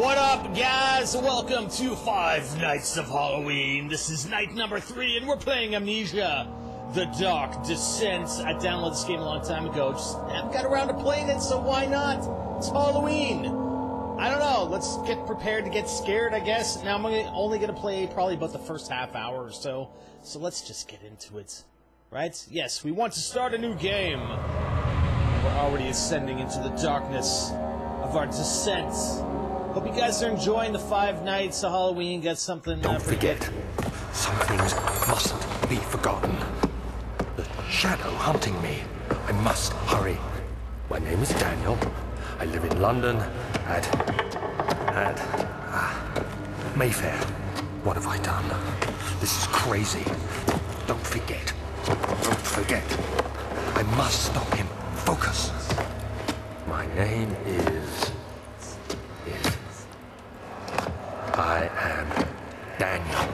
What up, guys? Welcome to Five Nights of Halloween. This is night number three, and we're playing Amnesia The Dark Descent. I downloaded this game a long time ago, just haven't got around to playing it, so why not? It's Halloween. I don't know. Let's get prepared to get scared, I guess. Now, I'm only going to play probably about the first half hour or so, so let's just get into it. Right? Yes, we want to start a new game. We're already ascending into the darkness of our descent. Hope you guys are enjoying the Five Nights of Halloween. Got something. Don't uh, forget, some things mustn't be forgotten. The shadow hunting me. I must hurry. My name is Daniel. I live in London at at ah, Mayfair. What have I done? This is crazy. Don't forget. Don't forget. I must stop him. Focus. My name is I am Daniel.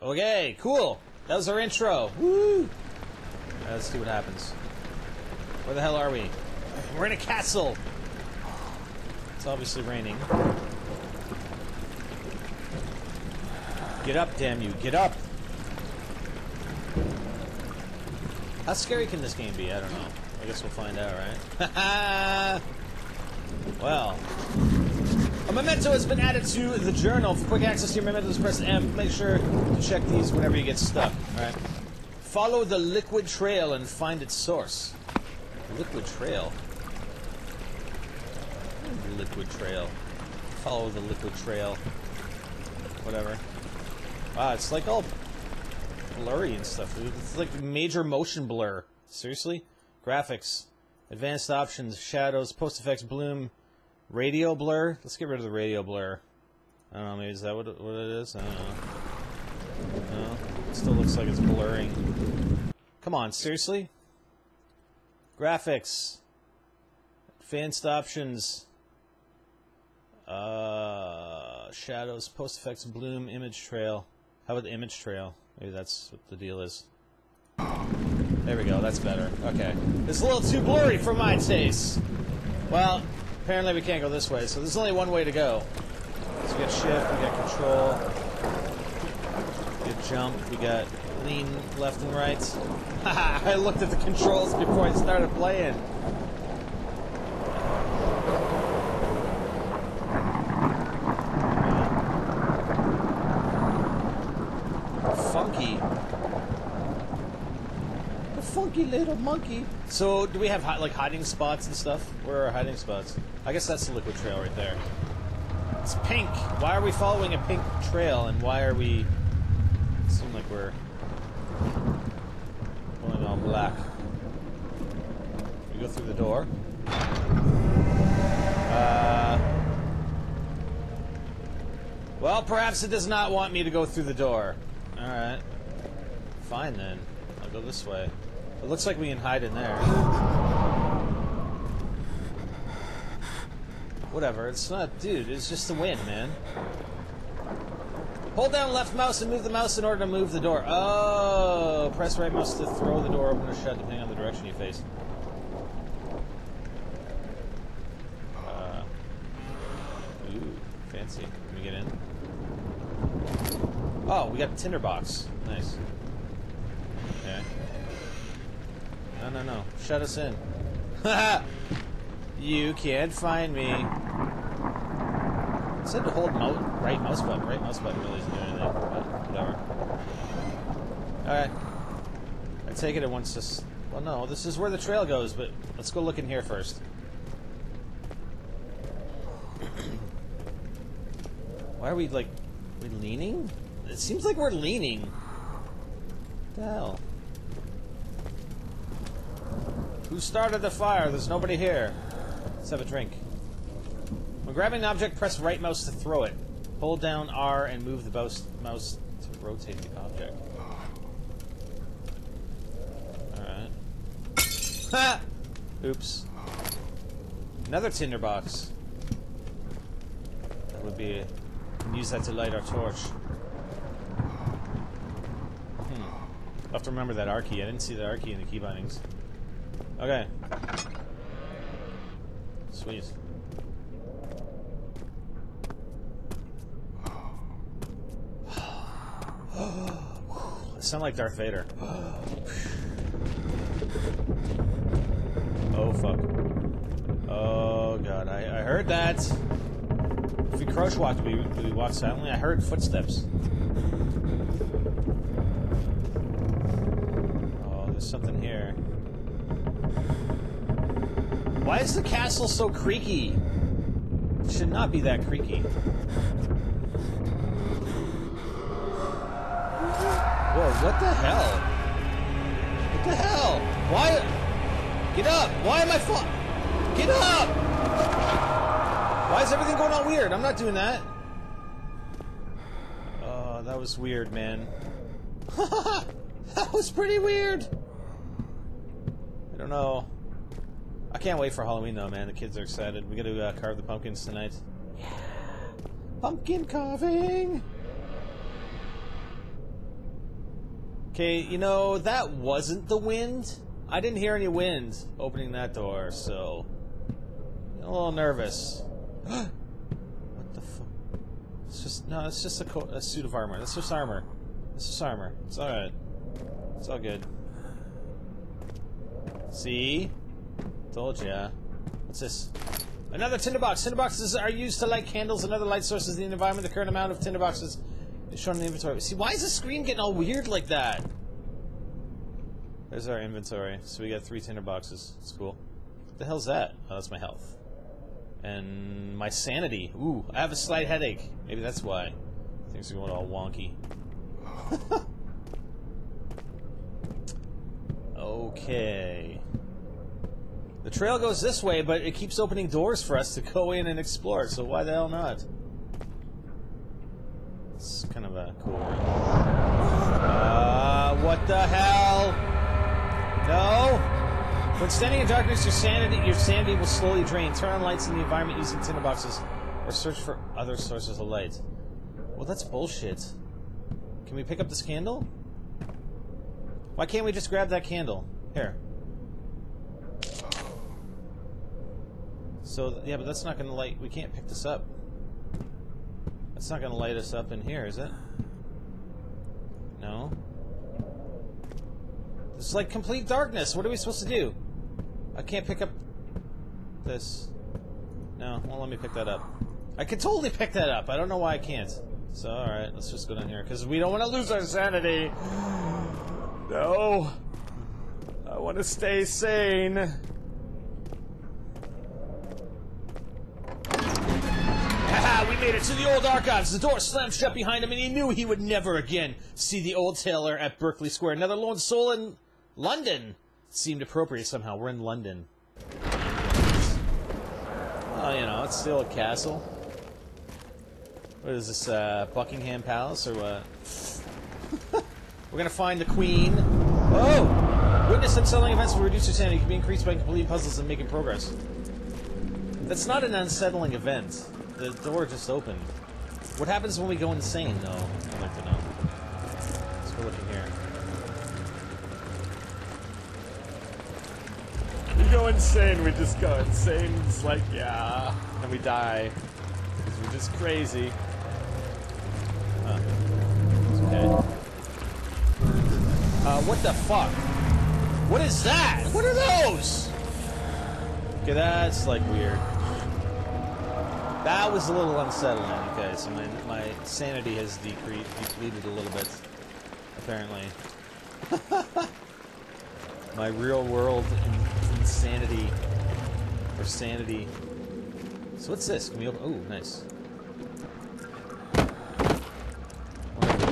Okay, cool. That was our intro. Woo! Let's see what happens. Where the hell are we? We're in a castle. It's obviously raining. Get up, damn you. Get up. How scary can this game be? I don't know. I guess we'll find out, right? well. A memento has been added to the journal. For quick access to your mementos, press M. Make sure to check these whenever you get stuck. Alright. Follow the liquid trail and find its source. Liquid trail? Liquid trail. Follow the liquid trail. Whatever. Wow, it's like all blurry and stuff. It's like major motion blur. Seriously? Graphics. Advanced options, shadows, post effects, bloom, radio blur. Let's get rid of the radio blur. I don't know, maybe is that what it, what it is? I don't know. No, it still looks like it's blurring. Come on, seriously? Graphics. Advanced options. Uh, shadows, post effects, bloom, image trail. How about the image trail? Maybe that's what the deal is. There we go, that's better. Okay. It's a little too blurry for my taste. Well, apparently we can't go this way, so there's only one way to go. So we got shift, we got control, we got jump, we got lean left and right. I looked at the controls before I started playing. Funky little monkey. So, do we have like hiding spots and stuff? Where are our hiding spots? I guess that's the liquid trail right there. It's pink. Why are we following a pink trail, and why are we? It seem like we're going all black. We go through the door. Uh. Well, perhaps it does not want me to go through the door. Alright. Fine then. I'll go this way. It looks like we can hide in there. Whatever, it's not... Dude, it's just the wind, man. Hold down left mouse and move the mouse in order to move the door. Oh! Press right mouse to throw the door open or shut, depending on the direction you face. Uh, ooh, fancy. Can we get in? Oh, we got the tinderbox. Nice. No, no, no. Shut us in. You can't find me. It said to hold mo right mouse button. Right mouse button really isn't doing anything, but whatever. Alright. I take it it wants this. Well, no, this is where the trail goes, but let's go look in here first. Why are we, like, we leaning? It seems like we're leaning. What the hell? Who started the fire? There's nobody here. Let's have a drink. When grabbing an object, press right mouse to throw it. Hold down R and move the mouse, to rotate the object. Alright. Ha! Oops. Another tinderbox. That would be... A, can Use that to light our torch. Hmm. have to remember that R key. I didn't see the R key in the key bindings. Okay. Sweet. I sound like Darth Vader. oh fuck. Oh god, I, I heard that. If we crouch walk, do we, we walk silently? I heard footsteps. Why is the castle so creaky? It should not be that creaky. Whoa, what the hell? What the hell? Why? Get up! Why am I fall? Get up! Why is everything going on weird? I'm not doing that. Oh, that was weird, man. that was pretty weird. I don't know. I can't wait for Halloween though, man. The kids are excited. We gotta uh, carve the pumpkins tonight. Yeah. Pumpkin carving! Okay, you know, that wasn't the wind. I didn't hear any wind opening that door, so... I'm a little nervous. what the fuck? It's just... No, it's just a, a suit of armor. That's just armor. It's just armor. It's alright. It's all good. See? Told ya. What's this? Another tinderbox. Tinderboxes are used to light candles and other light sources in the environment. The current amount of tinderboxes is shown in the inventory. See, why is the screen getting all weird like that? There's our inventory. So we got three tinderboxes. It's cool. What the hell's that? Oh, that's my health. And my sanity. Ooh, I have a slight headache. Maybe that's why. Things are going all wonky. okay. The trail goes this way, but it keeps opening doors for us to go in and explore, so why the hell not? It's kind of a cool room. Uh, what the hell? No? When standing in darkness, your sanity, your sanity will slowly drain. Turn on lights in the environment using tinderboxes, or search for other sources of light. Well, that's bullshit. Can we pick up this candle? Why can't we just grab that candle? Here. So, yeah, but that's not going to light... We can't pick this up. That's not going to light us up in here, is it? No? It's like complete darkness. What are we supposed to do? I can't pick up this. No, won't let me pick that up. I can totally pick that up. I don't know why I can't. So, alright, let's just go down here. Because we don't want to lose our sanity. No. I want to stay sane. It to the old archives. The door slammed shut behind him, and he knew he would never again see the old tailor at Berkeley Square. Another lone soul in London seemed appropriate somehow. We're in London. Oh, you know, it's still a castle. What is this, uh, Buckingham Palace, or what? We're gonna find the Queen. Oh! Witness unsettling events will reduce your sanity. can be increased by completing puzzles and making progress. That's not an unsettling event. The door just opened. What happens when we go insane, though? I'd like to know. Let's go look in here. We go insane, we just go insane. It's like, yeah. And we die. Because we're just crazy. Huh. Okay. Uh, what the fuck? What is that? What are those? Okay, that's like weird. That was a little unsettling, okay, so my, my sanity has decreased, depleted a little bit, apparently. my real world insanity, or sanity. So what's this? Can we open, oh, nice.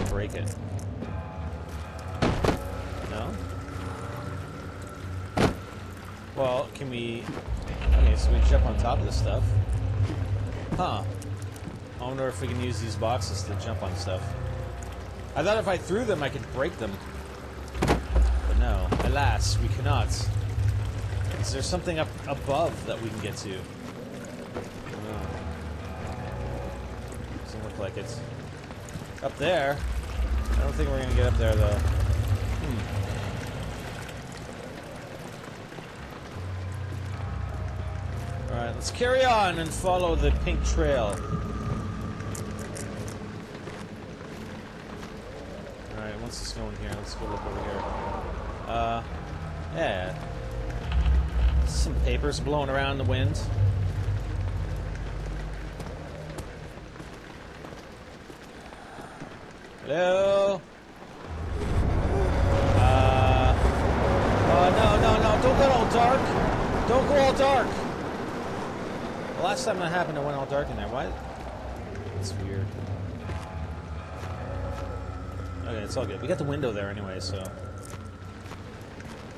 Break it. No? Well, can we, okay, so we jump on top of this stuff. Huh. I wonder if we can use these boxes to jump on stuff. I thought if I threw them, I could break them. But no. Alas, we cannot. Is there something up above that we can get to? No. Doesn't look like it. Up there? I don't think we're gonna get up there, though. Hmm. Let's carry on and follow the pink trail. Alright, what's this going here? Let's go look over here. Uh, yeah. Some papers blowing around in the wind. Hello? Uh, oh, no, no, no, don't go all dark. Don't go all dark. Last time that happened, it went all dark in there. Why? It's weird. Okay, it's all good. We got the window there anyway, so...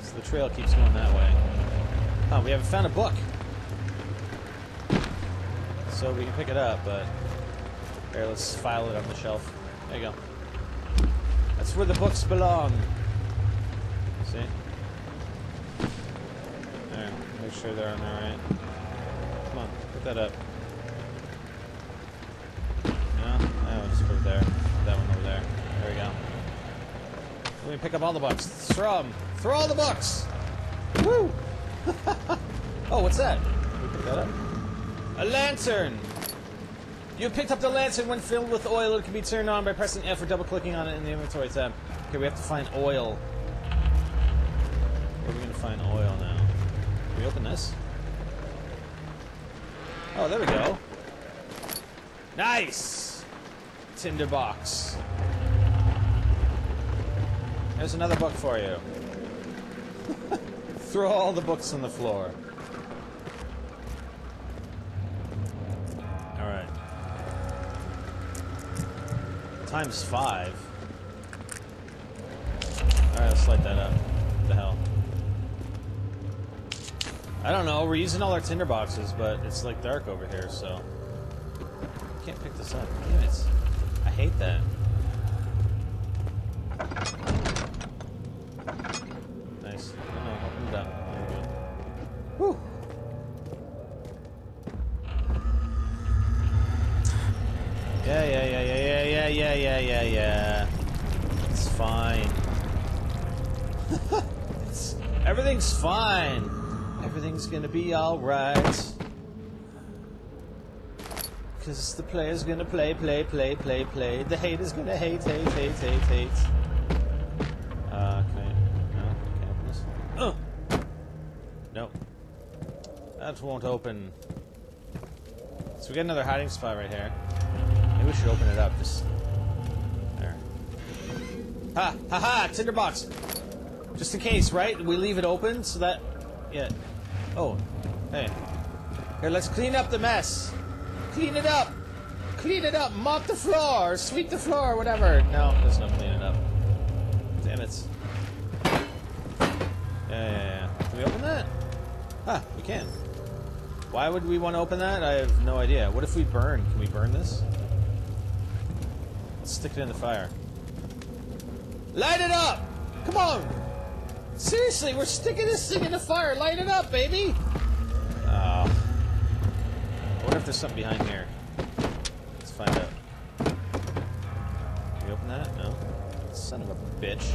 So the trail keeps going that way. Oh, we haven't found a book. So we can pick it up, but... Here, let's file it on the shelf. There you go. That's where the books belong. See? There, make sure they're on there right. That up. No? Just put it there. That one over there. There we go. Let me pick up all the books. Throw them. Throw all the books! Woo! oh, what's that? We pick that up? A lantern! You picked up the lantern when filled with oil. It can be turned on by pressing F or double clicking on it in the inventory tab. Okay, we have to find oil. Where are we going to find oil now? Can we open this? Oh, there we go. Nice! Tinderbox. There's another book for you. Throw all the books on the floor. Alright. Times five. Alright, let's light that up. What the hell? I don't know, we're using all our tinder boxes, but it's like dark over here, so... I Can't pick this up. Damn it. I hate that. Cause the player's gonna play, play, play, play, play. The hater's gonna hate, hate, hate, hate, hate. Uh, can I... No? Can't open this? Oh! Nope. That won't open. So we got another hiding spot right here. Maybe we should open it up, just... There. Ha! Ha ha! Tinderbox! Just in case, right? We leave it open so that... Yeah. Oh. Hey. Here, let's clean up the mess. Clean it up! Clean it up! Mop the floor! Sweep the floor! Whatever! No, there's no cleaning up. Damn it. Yeah, yeah, yeah. Can we open that? Huh, we can. Why would we want to open that? I have no idea. What if we burn? Can we burn this? Let's stick it in the fire. Light it up! Come on! Seriously, we're sticking this thing in the fire. Light it up, baby! There's something behind here. Let's find out. Can we open that? No. Son of a bitch.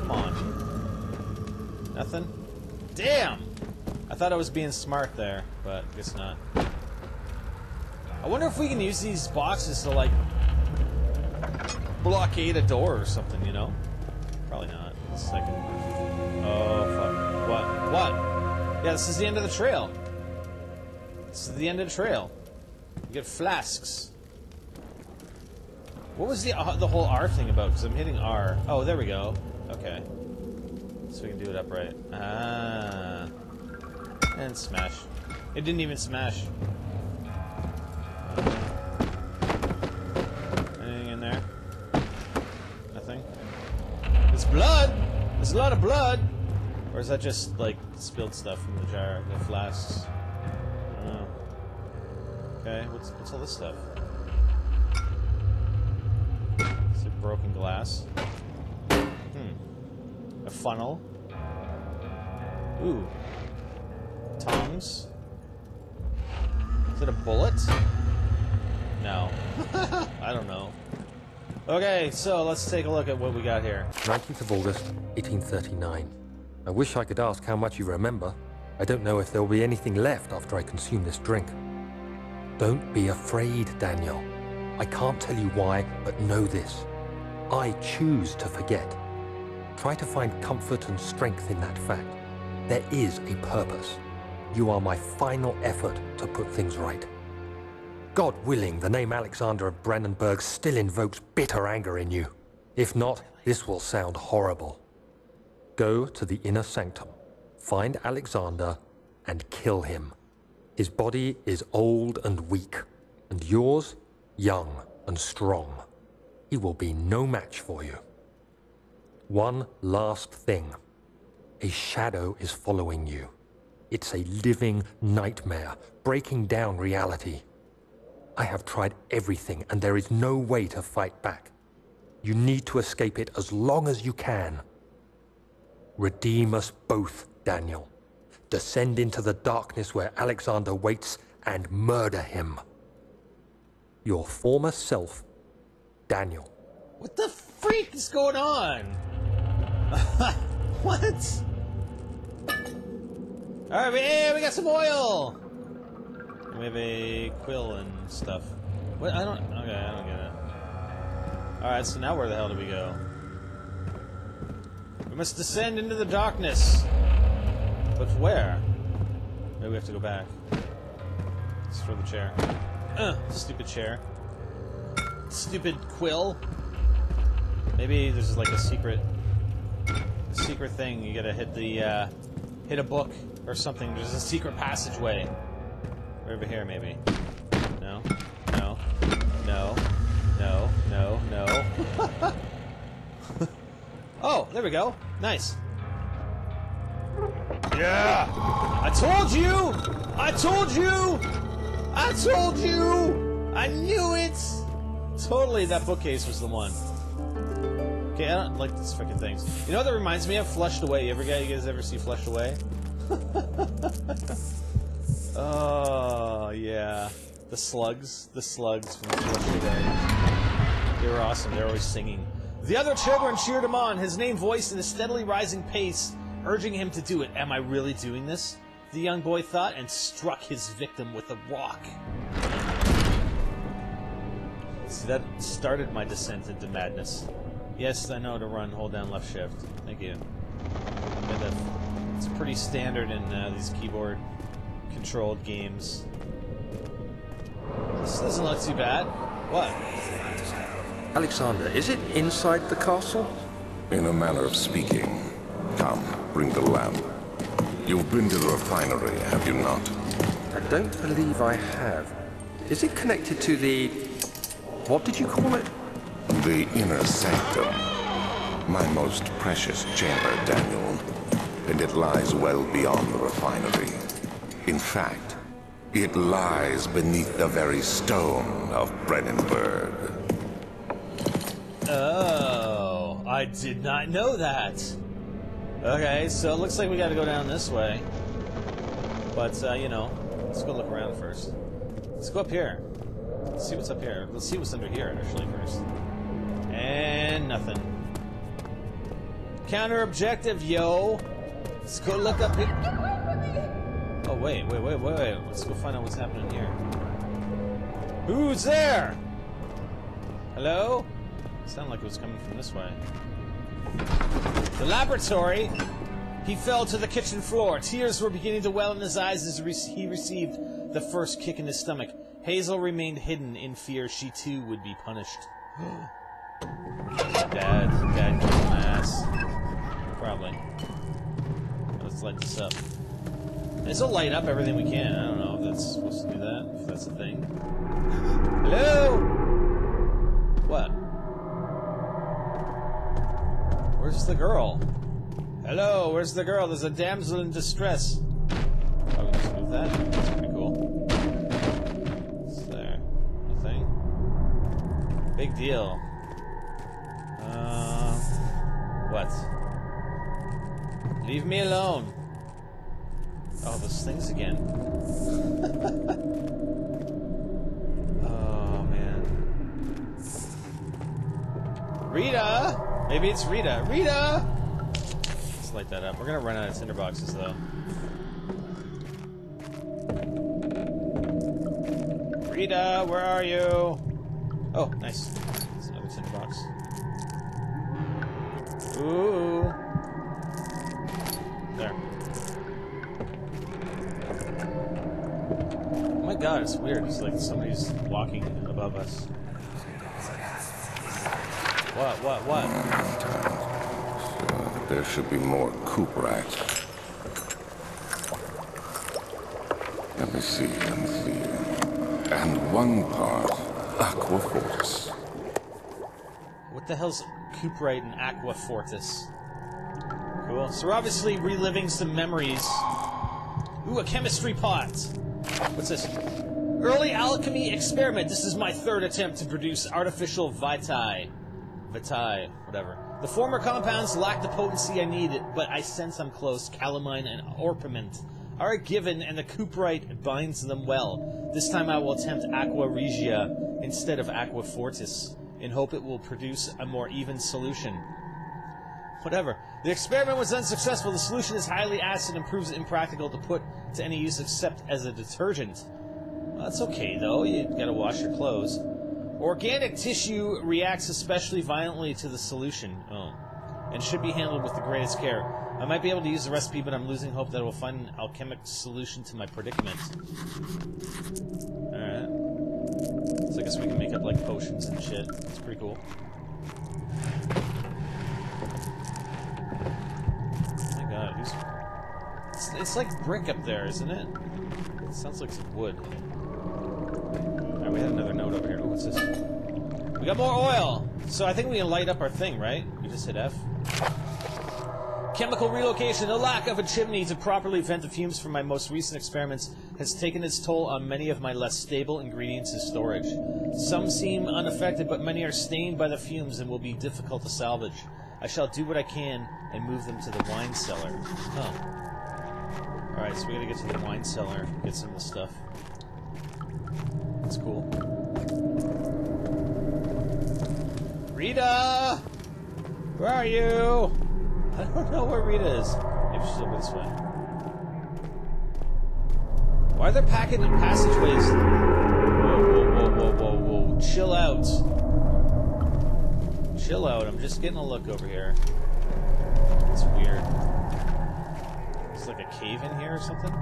Come on. Nothing? Damn! I thought I was being smart there, but I guess not. I wonder if we can use these boxes to, like, blockade a door or something, you know? Probably not. Second. Oh, fuck. What? What? Yeah, this is the end of the trail. This is the end of the trail. You get flasks. What was the uh, the whole R thing about? Because I'm hitting R. Oh, there we go. Okay. So we can do it upright. Ah. And smash. It didn't even smash. Anything in there? Nothing? It's blood! There's a lot of blood! Or is that just, like, spilled stuff from the jar, the flasks? I don't know. Okay, what's, what's all this stuff? Is it broken glass? Hmm. A funnel? Ooh. Tongs? Is it a bullet? No. I don't know. Okay, so let's take a look at what we got here. 19th of August, 1839. I wish I could ask how much you remember. I don't know if there will be anything left after I consume this drink. Don't be afraid, Daniel. I can't tell you why, but know this. I choose to forget. Try to find comfort and strength in that fact. There is a purpose. You are my final effort to put things right. God willing, the name Alexander of Brennenburg still invokes bitter anger in you. If not, this will sound horrible. Go to the inner sanctum, find Alexander, and kill him. His body is old and weak, and yours, young and strong. He will be no match for you. One last thing. A shadow is following you. It's a living nightmare, breaking down reality. I have tried everything, and there is no way to fight back. You need to escape it as long as you can. Redeem us both, Daniel. Descend into the darkness where Alexander waits and murder him. Your former self, Daniel. What the freak is going on? what? Alright, hey, we got some oil! We have a quill and stuff. What? I don't. Okay, I don't get it. Alright, so now where the hell do we go? We must descend into the darkness. But where? Maybe we have to go back. Let's throw the chair. Uh, stupid chair. Stupid quill. Maybe there's like a secret secret thing. You gotta hit the uh, hit a book or something. There's a secret passageway. Right Over here, maybe. No. No. No. No. No. No. oh, there we go. Nice. Yeah! I told you! I told you! I told you! I knew it! Totally, that bookcase was the one. Okay, I don't like these freaking things. You know what that reminds me of? Flushed Away. You ever guys, you guys ever see Flushed Away? Oh, yeah. The slugs. The slugs from Flushed Away. They were awesome. They were always singing. The other children cheered him on, his name voiced in a steadily rising pace, urging him to do it. Am I really doing this? The young boy thought and struck his victim with a rock. See, that started my descent into madness. Yes, I know to run, hold down left shift. Thank you. It's pretty standard in uh, these keyboard controlled games. This doesn't look too bad. What? Alexander, is it inside the castle? In a manner of speaking. Come, bring the lamp. You've been to the refinery, have you not? I don't believe I have. Is it connected to the... what did you call it? The inner sanctum. My most precious chamber, Daniel. And it lies well beyond the refinery. In fact, it lies beneath the very stone of Brennenburg. Oh, I did not know that. Okay, so it looks like we gotta go down this way. But, uh, you know, let's go look around first. Let's go up here. Let's see what's up here. Let's see what's under here, actually, first. And nothing. Counter objective, yo! Let's go look up here. Oh, wait, wait, wait, wait, wait. Let's go find out what's happening here. Who's there? Hello? Sounded like it was coming from this way. The laboratory! He fell to the kitchen floor. Tears were beginning to well in his eyes as he received the first kick in his stomach. Hazel remained hidden in fear she too would be punished. Dad, Dad killed my ass. Probably. Let's light this up. This will light up everything we can. I don't know if that's supposed to do that, if that's a thing. Hello? What? Where's the girl? Hello, where's the girl? There's a damsel in distress. Oh, just move that? That's pretty cool. What's there? Nothing? Big deal. Uh... What? Leave me alone. Oh, those things again. oh, man. Rita! Maybe it's Rita. Rita! Let's light that up. We're gonna run out of tinder boxes, though. Rita, where are you? Oh, nice. That's another tinder box. Ooh. There. Oh my god, it's weird. It's like somebody's walking above us. What, what, what? Uh, there should be more coop. Let me see, let me see. And one part aqua fortis. What the hell's Cuprite and Aqua Fortis? Cool. So we're obviously reliving some memories. Ooh, a chemistry pot. What's this? Early alchemy experiment. This is my third attempt to produce artificial vitae. Vitae, whatever. The former compounds lack the potency I need, but I sense I'm close. Calamine and orpiment are given, and the cuprite binds them well. This time I will attempt aqua regia instead of aqua fortis, in hope it will produce a more even solution. Whatever. The experiment was unsuccessful. The solution is highly acid and proves impractical to put to any use except as a detergent. Well, that's okay, though. You gotta wash your clothes. Organic tissue reacts especially violently to the solution. Oh. And should be handled with the greatest care. I might be able to use the recipe, but I'm losing hope that I will find an alchemic solution to my predicament. Alright. So I guess we can make up, like, potions and shit. It's pretty cool. Oh my god, who's... It's, it's like brick up there, isn't it? It sounds like some wood. Alright, we had another note over here. What's this? We got more oil! So I think we can light up our thing, right? We just hit F. Chemical relocation. The lack of a chimney to properly vent the fumes from my most recent experiments has taken its toll on many of my less stable ingredients in storage. Some seem unaffected, but many are stained by the fumes and will be difficult to salvage. I shall do what I can and move them to the wine cellar. Oh. Alright, so we gotta get to the wine cellar, get some of the stuff. That's cool. Rita! Where are you? I don't know where Rita is. Maybe she's over this way. Why are there packet passageways? Whoa, whoa, whoa, whoa, whoa, whoa. Chill out. Chill out. I'm just getting a look over here. It's weird. It's like a cave in here or something?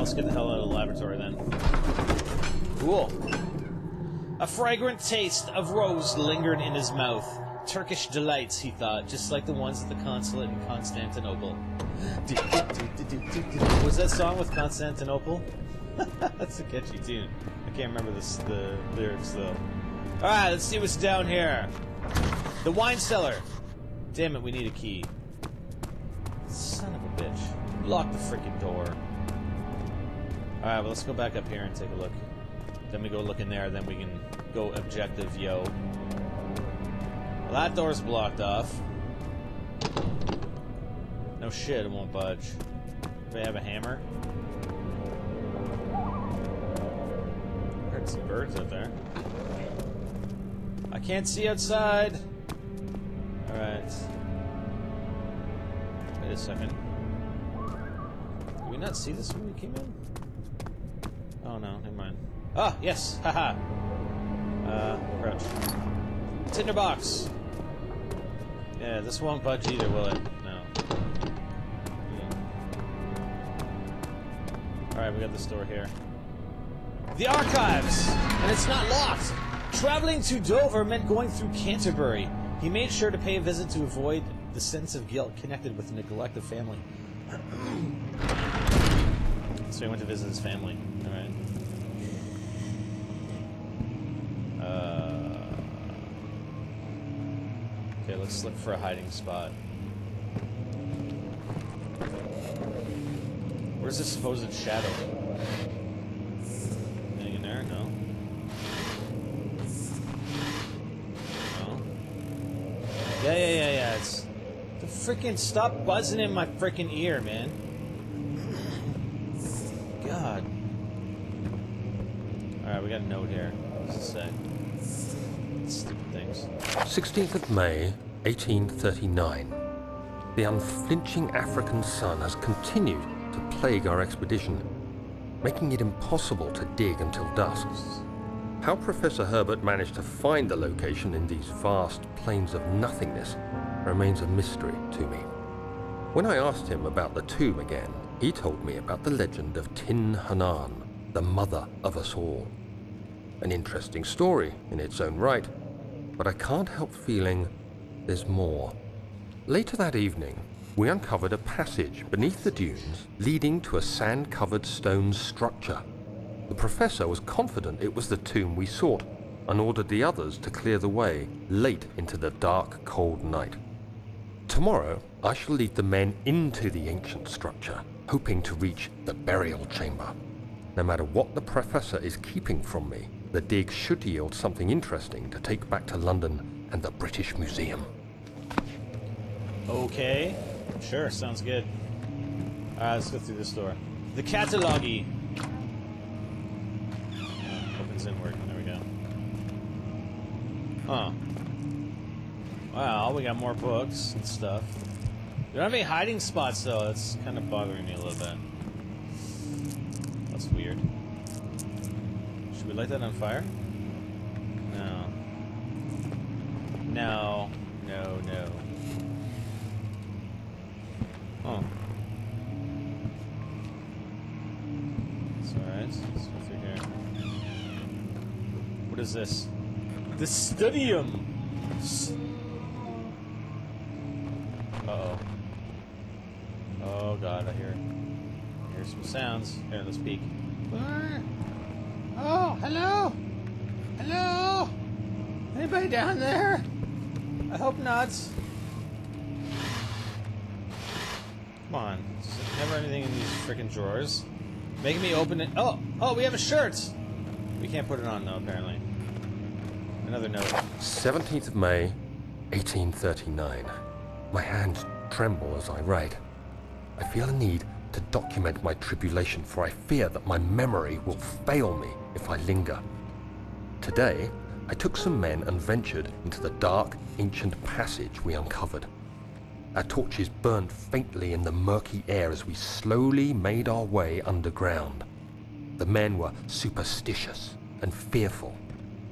Let's get the hell out of the laboratory then. Cool. A fragrant taste of rose lingered in his mouth. Turkish delights, he thought, just like the ones at the consulate in Constantinople. Was that song with Constantinople? That's a catchy tune. I can't remember this, the lyrics though. Alright, let's see what's down here. The wine cellar. Damn it, we need a key. Son of a bitch. Lock the freaking door. Alright, well, let's go back up here and take a look. Then we go look in there, then we can go objective, yo. Well, that door's blocked off. No shit, it won't budge. Do they have a hammer? I heard some birds out there. I can't see outside. Alright. Wait a second. Did we not see this when we came in? Oh no, never mind. Ah, yes, haha. Uh, crouch. Tinderbox. Yeah, this won't budge either, will it? No. Hmm. Alright, we got this door here. The archives! And it's not locked! Traveling to Dover meant going through Canterbury. He made sure to pay a visit to avoid the sense of guilt connected with the neglect of family. so he went to visit his family. Alright. Uh, okay, let's look for a hiding spot. Where's the supposed shadow? Anything in there? No. No. Yeah, yeah, yeah, yeah. It's the freaking stop buzzing in my freaking ear, man. God. All right, we got a note here. What does it say? Stupid things. 16th of May, 1839. the unflinching African sun has continued to plague our expedition, making it impossible to dig until dusk. How Professor Herbert managed to find the location in these vast plains of nothingness remains a mystery to me. When I asked him about the tomb again, he told me about the legend of Tin Hinan, the mother of us all. An interesting story in its own right, but I can't help feeling there's more. Later that evening, we uncovered a passage beneath the dunes leading to a sand covered stone structure. The professor was confident it was the tomb we sought and ordered the others to clear the way late into the dark, cold night. Tomorrow, I shall lead the men into the ancient structure, hoping to reach the burial chamber. No matter what the professor is keeping from me, the dig should yield something interesting to take back to London and the British Museum. Okay. Sure, sounds good. Alright, let's go through this door. The catalogue. Oh, uh, opens inward. There we go. Huh. Wow, we got more books and stuff. We don't have any hiding spots, though. That's kind of bothering me a little bit. That's weird. Should we light that on fire? No. No, no. Oh. It's alright. Let's go through here. What is this? The Studium! Uh-oh. Oh god, I hear I hear some sounds. Here, let's peek. Oh, hello! Hello! Anybody down there? I hope not. Come on. There's never anything in these freaking drawers. Making me open it. Oh! Oh, we have a shirt! We can't put it on, though, apparently. Another note. 17th of May, 1839. My hands tremble as I write. I feel a need to document my tribulation, for I fear that my memory will fail me if I linger. Today, I took some men and ventured into the dark, ancient passage we uncovered. Our torches burned faintly in the murky air as we slowly made our way underground. The men were superstitious and fearful.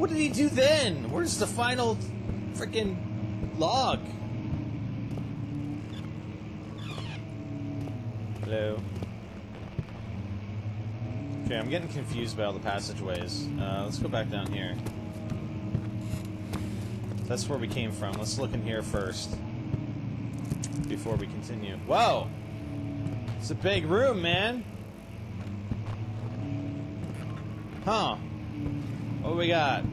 What did he do then? Where's the final freaking log? Hello? Okay, I'm getting confused by all the passageways. Uh, let's go back down here. That's where we came from. Let's look in here first. Before we continue. Whoa! It's a big room, man! Huh. What we got?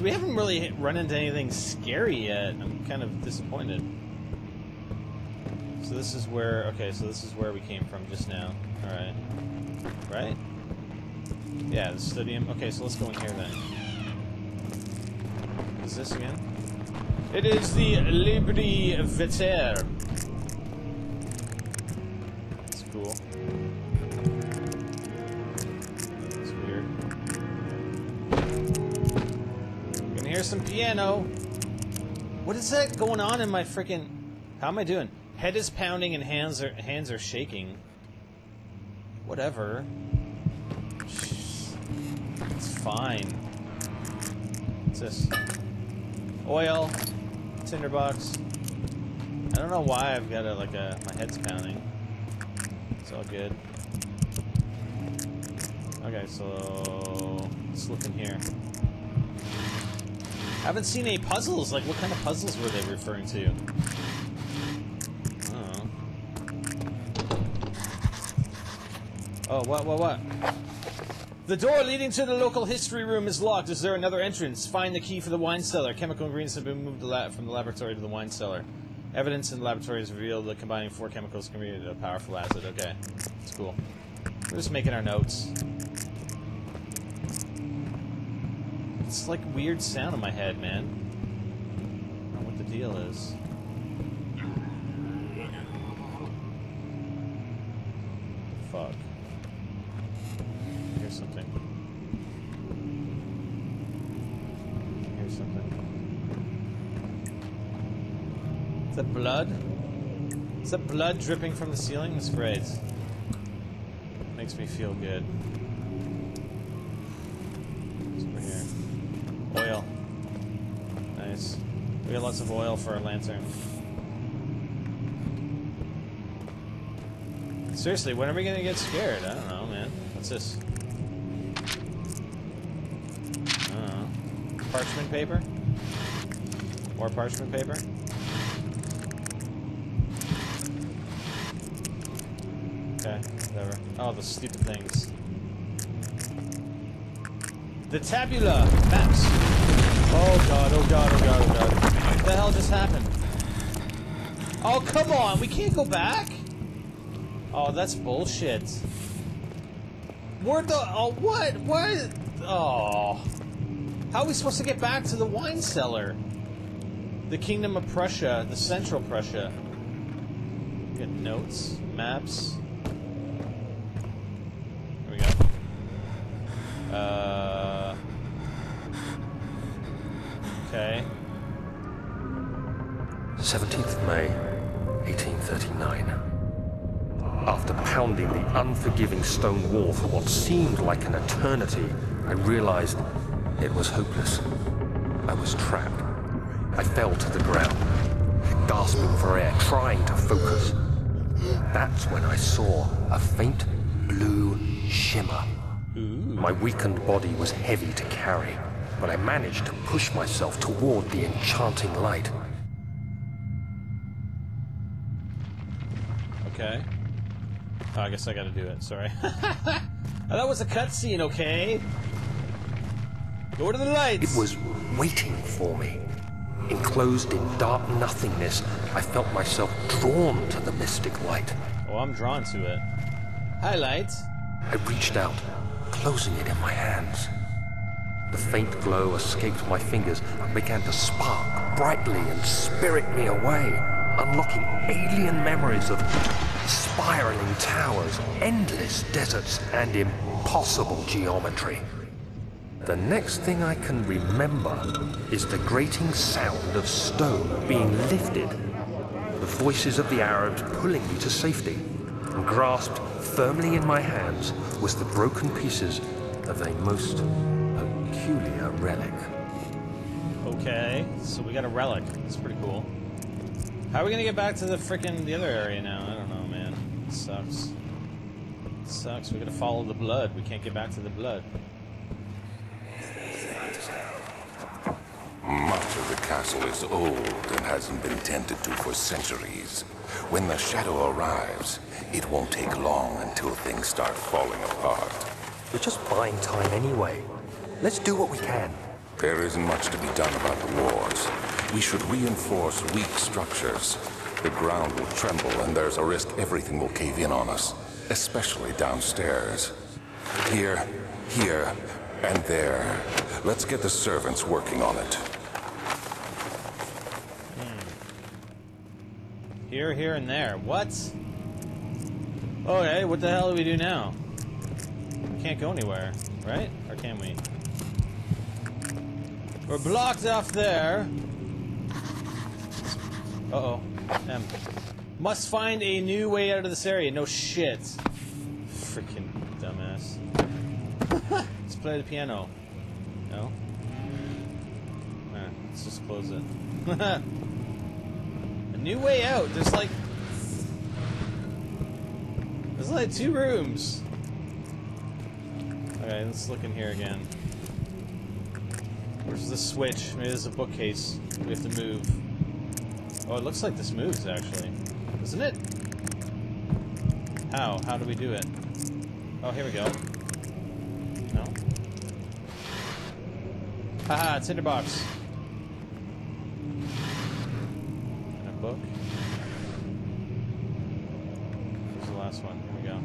So we haven't really run into anything scary yet. I'm kind of disappointed. So this is where... Okay, so this is where we came from just now. Alright. Right? Yeah, the stadium. Okay, so let's go in here then. Is this again? It is the Libri Veter. Piano. What is that going on in my freaking? How am I doing? Head is pounding and hands are hands are shaking. Whatever. It's fine. What's this? Oil. Tinderbox. I don't know why I've got a, like a my head's pounding. It's all good. Okay, so let's look in here. I haven't seen any puzzles. Like, what kind of puzzles were they referring to? I. Oh, what, what, what? The door leading to the local history room is locked. Is there another entrance? Find the key for the wine cellar. Chemical ingredients have been moved from the laboratory to the wine cellar. Evidence in the laboratory has revealed that combining four chemicals can create a powerful acid. Okay, that's cool. We're just making our notes. It's like weird sound in my head, man. I don't know what the deal is. Fuck. Here's something. Here's something. Is that blood? Is that blood dripping from the ceiling? This great. Makes me feel good. We lots of oil for our lantern. Seriously, when are we gonna get scared? I don't know, man. What's this? Parchment paper? More parchment paper? Okay, whatever. Oh, the stupid things. The tabula maps. Oh god, oh god, oh god, oh god. What the hell just happened? Oh, come on, we can't go back? Oh, that's bullshit. Where the, oh, what, what? Oh. How are we supposed to get back to the wine cellar? The Kingdom of Prussia, the Central Prussia. Good notes, maps. Here we go. Uh. Okay. 17th May, 1839. After pounding the unforgiving stone wall for what seemed like an eternity, I realized it was hopeless. I was trapped. I fell to the ground, gasping for air, trying to focus. That's when I saw a faint blue shimmer. My weakened body was heavy to carry, but I managed to push myself toward the enchanting light. Okay. Oh, I guess I gotta do it. Sorry. oh, that was a cutscene, okay? Go to the lights. It was waiting for me. Enclosed in dark nothingness, I felt myself drawn to the mystic light. Oh, I'm drawn to it. Highlight. I reached out, closing it in my hands. The faint glow escaped my fingers and began to spark brightly and spirit me away, unlocking alien memories of spiraling towers, endless deserts, and impossible geometry. The next thing I can remember is the grating sound of stone being lifted, the voices of the Arabs pulling me to safety, and grasped firmly in my hands was the broken pieces of a most peculiar relic. Okay, so we got a relic. That's pretty cool. How are we gonna get back to the frickin' the other area now? I don't know, man. It sucks. It sucks. We gotta follow the blood. We can't get back to the blood. Much of the castle is old and hasn't been tended to for centuries. When the shadow arrives, it won't take long until things start falling apart. We're just buying time anyway. Let's do what we can. There isn't much to be done about the wars. We should reinforce weak structures. The ground will tremble and there's a risk everything will cave in on us, especially downstairs. Here, here, and there. Let's get the servants working on it. Hmm. Here, here, and there. What? Oh, okay, what the hell do we do now? We can't go anywhere, right? Or can we? We're blocked off there. Uh-oh. M. Must find a new way out of this area. No shit. Freaking dumbass. Let's play the piano. No? Eh, let's just close it. A new way out. There's like there's like two rooms. Okay, let's look in here again. Where's the switch? Maybe there's a bookcase. We have to move. Oh, it looks like this moves actually, doesn't it? How? How do we do it? Oh, here we go. No. Haha, it's in the And a book. Where's the last one? Here we go.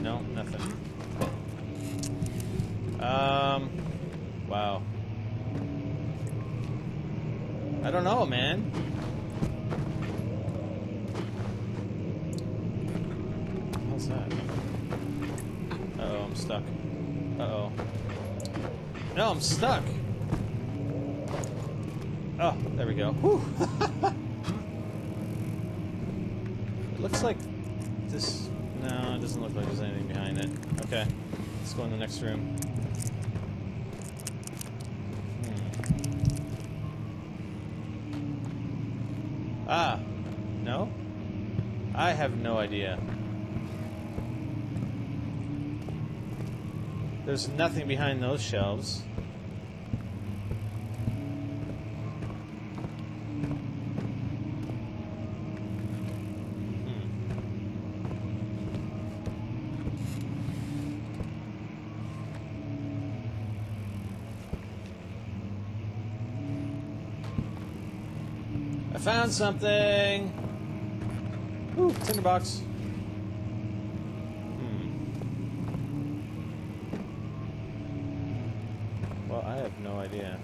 No, nothing. Um, wow. I don't know, man. What's that? Uh oh, I'm stuck. Uh oh. No, I'm stuck. Oh, there we go. Whew. it looks like this. No, it doesn't look like there's anything behind it. Okay, let's go in the next room. Hmm. Ah, no? I have no idea. There's nothing behind those shelves. Something. Ooh, tinderbox. Hmm. Well, I have no idea.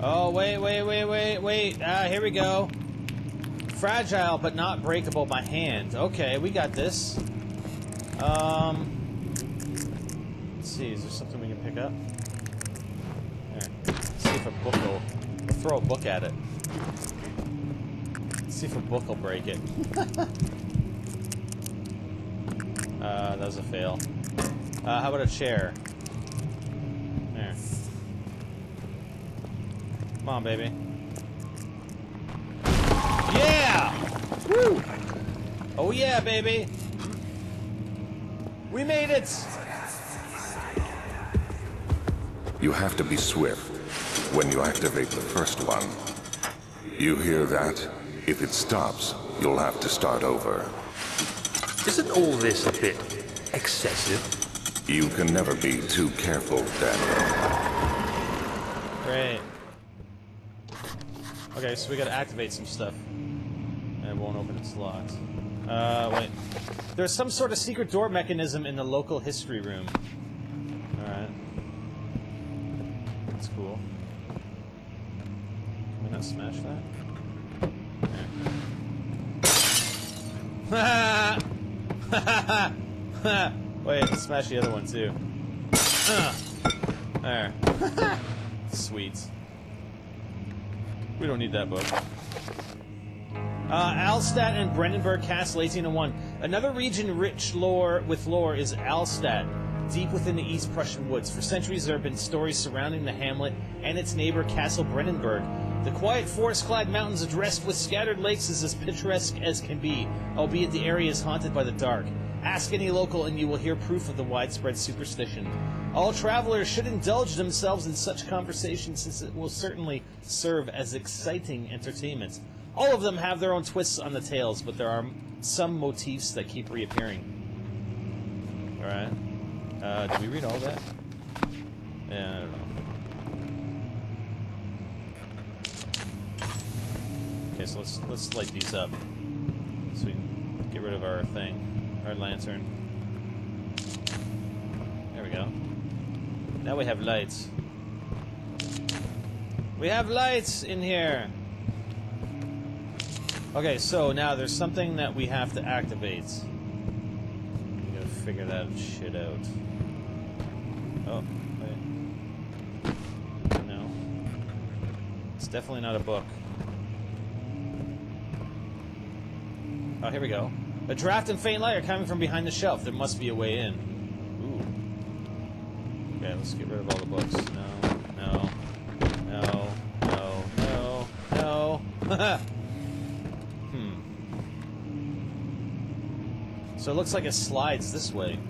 Oh, wait, wait, wait, wait, wait. Ah, here we go. Fragile but not breakable by hand. Okay, we got this. Um, let's see. Is there something we can pick up? Let's see if a book will. We'll throw a book at it. Let's see if a book will break it. uh, that was a fail. Uh, how about a chair? There. Come on, baby. Yeah! Woo! Oh yeah, baby! We made it! You have to be swift when you activate the first one. You hear that? If it stops, you'll have to start over. Isn't all this a bit excessive? You can never be too careful, Daniel. Great. Okay, so we gotta activate some stuff. And it won't open its locked. Uh, wait. There's some sort of secret door mechanism in the local history room. Alright. That's cool. Can we not smash that? Wait, smash the other one too. There. Sweet. We don't need that book. Uh, Altstadt and Brennenburg Castle, 1801. Another region rich lore with lore is Altstadt, deep within the East Prussian woods. For centuries, there have been stories surrounding the hamlet and its neighbor, Castle Brennenburg. The quiet forest-clad mountains, dressed with scattered lakes, is as picturesque as can be, albeit the area is haunted by the dark. Ask any local, and you will hear proof of the widespread superstition. All travelers should indulge themselves in such conversation, since it will certainly serve as exciting entertainment. All of them have their own twists on the tales, but there are some motifs that keep reappearing. Alright. Uh, did we read all that? Yeah, I don't know. Okay, so let's let's light these up. So we can get rid of our thing. Our lantern. There we go. Now we have lights. We have lights in here! Okay, so now there's something that we have to activate. We gotta figure that shit out. Oh, wait. No. It's definitely not a book. Oh, here we go. A draft and faint light are coming from behind the shelf. There must be a way in. Ooh. Okay, let's get rid of all the books. No, no, no, no, no, no. hmm. So it looks like it slides this way,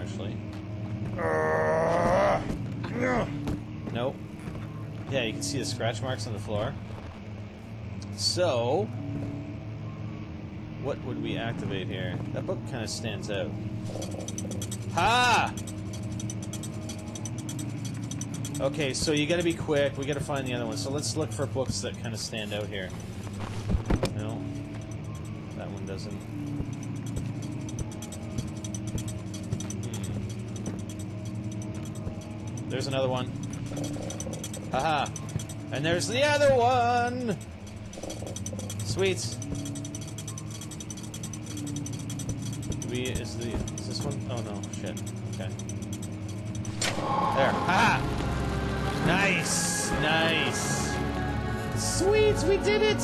actually. Nope. Yeah, you can see the scratch marks on the floor. So, what would we activate here? That book kind of stands out. Ha! Okay, so you gotta be quick. We gotta find the other one. So let's look for books that kind of stand out here. No. That one doesn't. Hmm. There's another one. Haha. And there's the other one! Sweet. The, is this one? Oh no, shit. Okay. There. Ha! Nice! Nice! Sweet! We did it!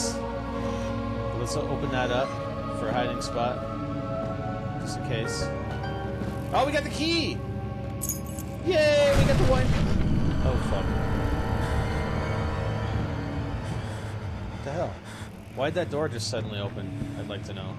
Let's open that up for a hiding spot. Just in case. Oh, we got the key! Yay! We got the one! Oh, fuck. What the hell? Why'd that door just suddenly open? I'd like to know.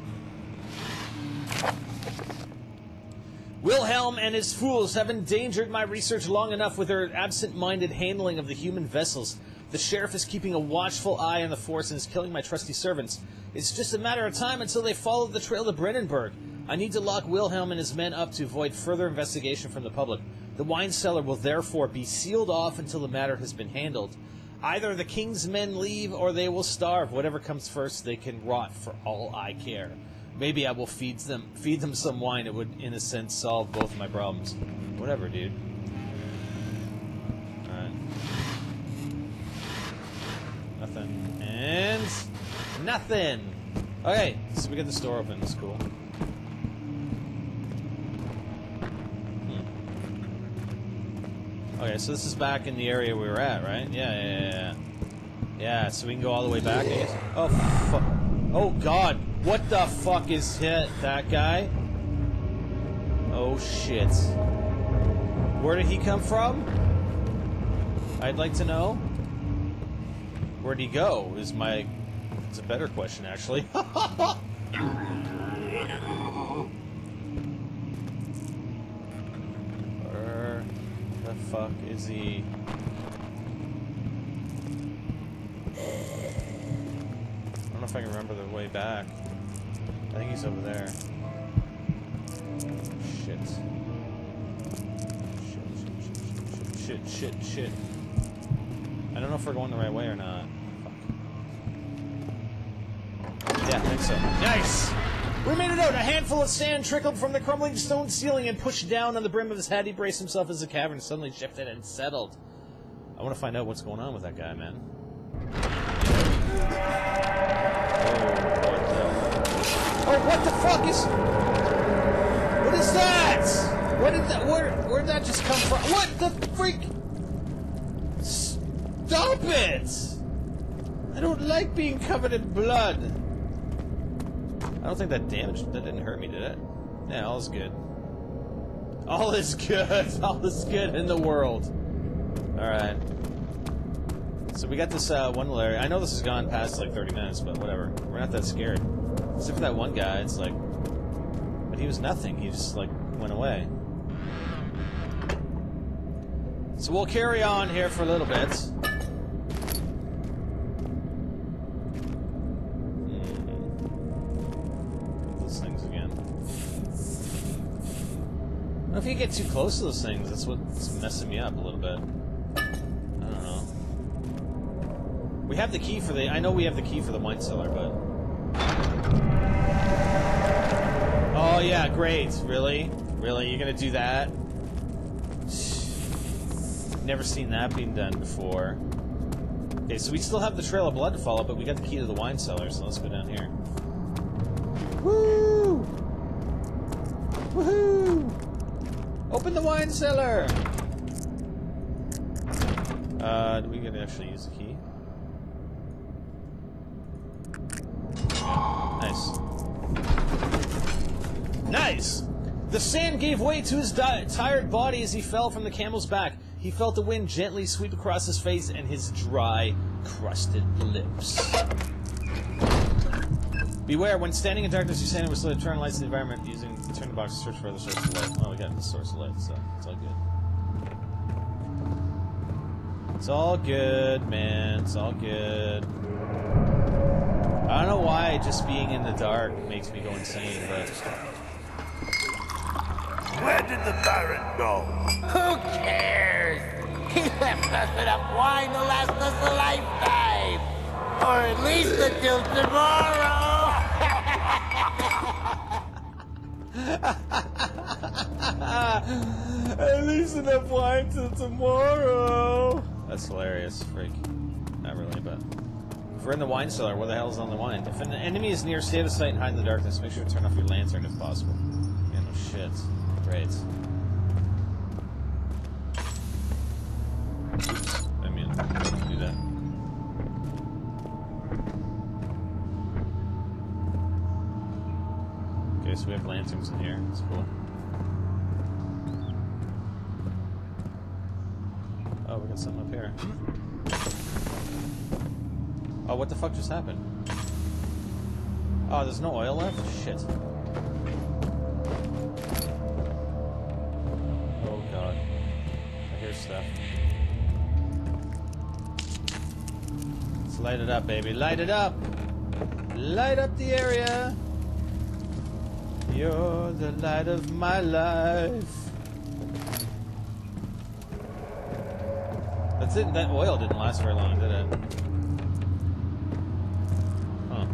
And his fools have endangered my research long enough with their absent-minded handling of the human vessels. The sheriff is keeping a watchful eye on the force and is killing my trusty servants. It's just a matter of time until they follow the trail to Brennenburg. I need to lock Wilhelm and his men up to avoid further investigation from the public. The wine cellar will therefore be sealed off until the matter has been handled. Either the king's men leave or they will starve. Whatever comes first, they can rot for all I care. Maybe I will feed them feed them some wine. It would, in a sense, solve both my problems. Whatever, dude. Alright. Nothing. And nothing. Okay, so we get the store open. That's cool. Hmm. Okay, so this is back in the area we were at, right? Yeah, yeah, yeah, yeah. Yeah, so we can go all the way back, I guess. Oh, fuck. Oh, God. What the fuck is hit that guy? Oh, shit. Where did he come from? I'd like to know. Where'd he go? Is my... It's a better question, actually. Where the fuck is he? I don't know if I can remember the way back. I think he's over there. Shit. Shit, shit, shit, shit, shit, shit, shit. I don't know if we're going the right way or not. Yeah, I think so. Nice! We made it out! A handful of sand trickled from the crumbling stone ceiling and pushed down on the brim of his hat. He braced himself as the cavern suddenly shifted and settled. I want to find out what's going on with that guy, man. Oh, what the fuck is... What is that? What did that... Where, where'd that just come from? What the freak? Stop it! I don't like being covered in blood. I don't think that damaged... That didn't hurt me, did it? Yeah, all is good. All is good. All is good in the world. Alright. So we got this uh, one area. I know this has gone past like 30 minutes, but whatever. We're not that scared. Except for that one guy, it's like... But he was nothing. He just, like, went away. So we'll carry on here for a little bit. Hmm. Those things again. If you get too close to those things, that's what's messing me up a little bit. I don't know. We have the key for the... I know we have the key for the wine cellar, but... yeah, great. Really? Really? You're gonna do that? Never seen that being done before. Okay, so we still have the trail of blood to follow, but we got the key to the wine cellar, so let's go down here. Woo! Woohoo! Open the wine cellar! Uh, do we get to actually use the key? Nice! The sand gave way to his tired body as he fell from the camel's back. He felt the wind gently sweep across his face and his dry, crusted lips. Beware, when standing in darkness, you're standing with slowly turn lights in the environment using the turn box to search for other sources of light. Oh, we got the source of light, so it's all good. It's all good, man. It's all good. I don't know why just being in the dark makes me go insane, but Where did the Baron go? Who cares? He left us enough wine to last us a lifetime. Or at least until tomorrow. At least enough wine till tomorrow. That's hilarious, freak. Not really, but. If we're in the wine cellar, where the hell is on the wine? If an enemy is near, stay out of sight and hide in the darkness. Make sure to turn off your lantern if possible. Yeah, no shit. Great. I mean, do that. Okay, so we have lanterns in here. That's cool. Oh, we got something up here. Oh, what the fuck just happened? Oh, there's no oil left? Shit. Light it up, baby. Light it up! Light up the area! You're the light of my life. That's it. That oil didn't last very long, did it? Huh.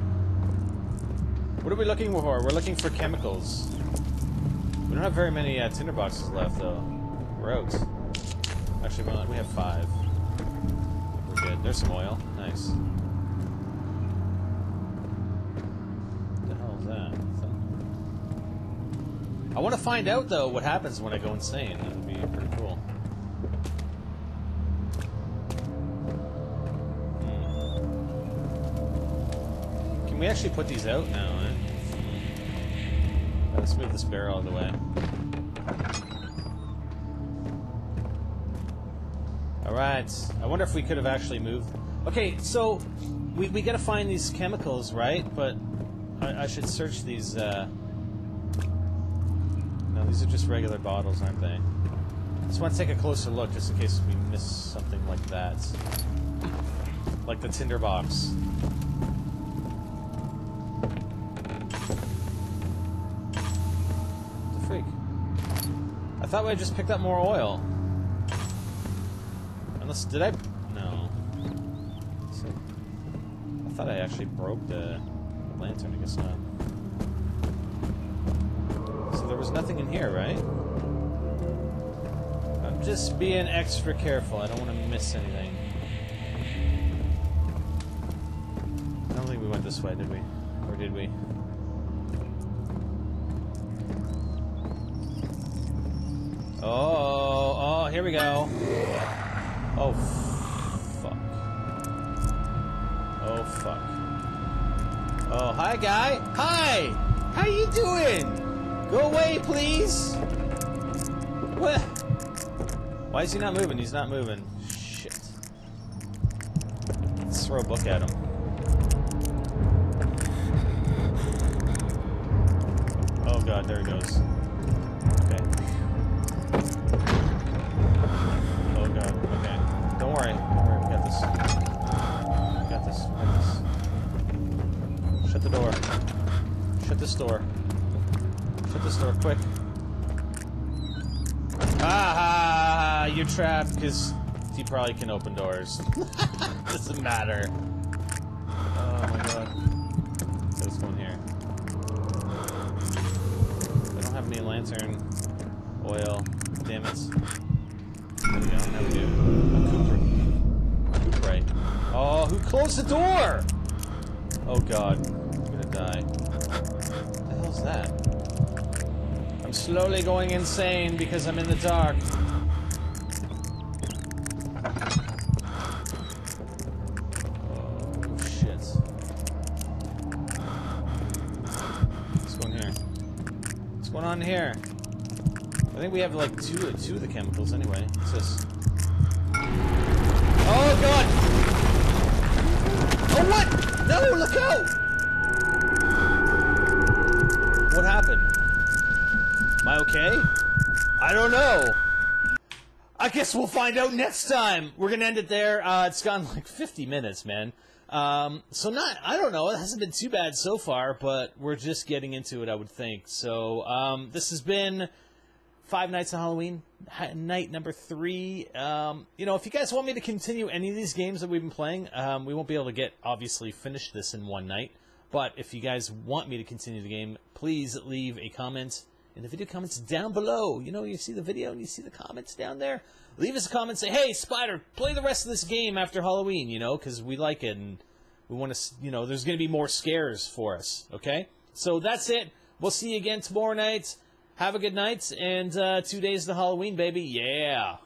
What are we looking for? We're looking for chemicals. We don't have very many uh, tinderboxes left, though. Out. Actually, we have five. We're good. There's some oil. Nice. What the hell is that? I want to find out, though, what happens when I go insane. That would be pretty cool. Hmm. Can we actually put these out now, eh? Let's move this barrel out of the way. Alright. I wonder if we could have actually moved. Okay, so we, we gotta find these chemicals, right? But I, I should search these, uh... No, these are just regular bottles, aren't they? Just want to take a closer look, just in case we miss something like that. Like the tinderbox. The freak? I thought we had just picked up more oil. Unless, did I? No. So, I thought I actually broke the lantern, I guess not. So there was nothing in here, right? I'm just being extra careful. I don't want to miss anything. I don't think we went this way, did we? Or did we? Oh, oh, here we go. Oh, fuck. Oh, fuck. Oh, hi, guy. Hi! How you doing? Go away, please. What? Why is he not moving? He's not moving. Shit. Let's throw a book at him. Oh god, there he goes. Trapped because he probably can open doors. Doesn't matter. Oh my god. Go in here. I don't have any lantern, oil. Damn it. There we go. Now we do. A Cooper. Cooperite. Oh, who closed the door? Oh god. I'm gonna die. What the hell's that? I'm slowly going insane because I'm in the dark. here. I think we have like two two of the chemicals anyway. What's this? Oh god! Oh what? No, look out! What happened? Am I okay? I don't know. I guess we'll find out next time. We're gonna end it there. Uh, it's gone like 50 minutes, man. Um, so not, I don't know. It hasn't been too bad so far, but we're just getting into it, I would think. So um, this has been Five Nights of Halloween, night number three. Um, you know, if you guys want me to continue any of these games that we've been playing, um, we won't be able to get obviously finish this in one night. But if you guys want me to continue the game, please leave a comment in the video comments down below. You know, you see the video and you see the comments down there. Leave us a comment. Say, hey, Spider, play the rest of this game after Halloween. You know, because we like it and we want to. You know, there's going to be more scares for us. Okay, so that's it. We'll see you again tomorrow night. Have a good night and uh, two days to Halloween, baby. Yeah.